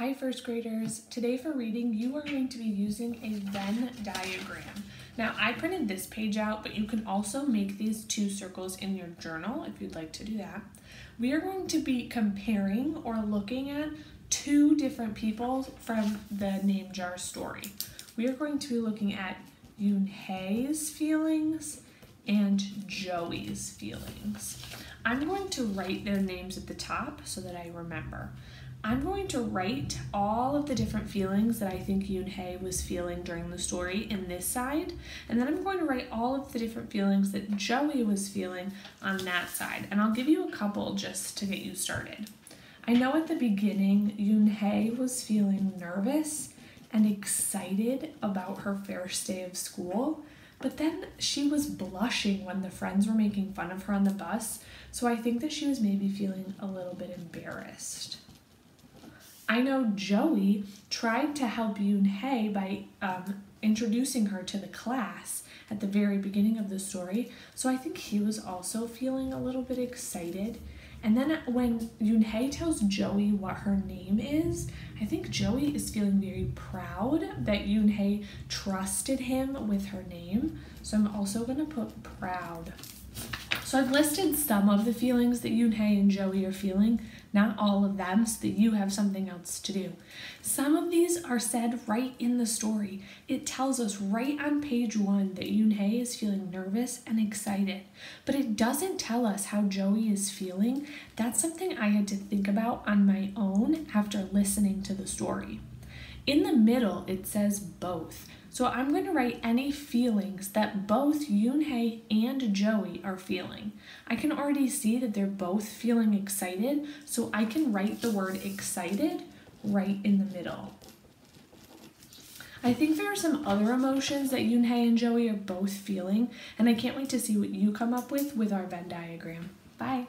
Hi first graders. Today for reading you are going to be using a Venn diagram. Now I printed this page out but you can also make these two circles in your journal if you'd like to do that. We are going to be comparing or looking at two different people from the name jar story. We are going to be looking at Unhei's feelings and Joey's feelings. I'm going to write their names at the top so that I remember. I'm going to write all of the different feelings that I think Unhei was feeling during the story in this side, and then I'm going to write all of the different feelings that Joey was feeling on that side, and I'll give you a couple just to get you started. I know at the beginning Unhei was feeling nervous and excited about her first day of school, but then she was blushing when the friends were making fun of her on the bus, so I think that she was maybe feeling a little bit embarrassed. I know Joey tried to help Unhei by um, introducing her to the class at the very beginning of the story, so I think he was also feeling a little bit excited. And then when Unhei tells Joey what her name is, I think Joey is feeling very proud that Unhei trusted him with her name. So I'm also to put proud. So I've listed some of the feelings that Unhei and Joey are feeling, not all of them, so that you have something else to do. Some of these are said right in the story. It tells us right on page one that Unhei is feeling nervous and excited, but it doesn't tell us how Joey is feeling. That's something I had to think about on my own after listening to the story. In the middle, it says both. So I'm going to write any feelings that both Unhei and Joey are feeling. I can already see that they're both feeling excited, so I can write the word excited right in the middle. I think there are some other emotions that Unhei and Joey are both feeling, and I can't wait to see what you come up with with our Venn diagram. Bye!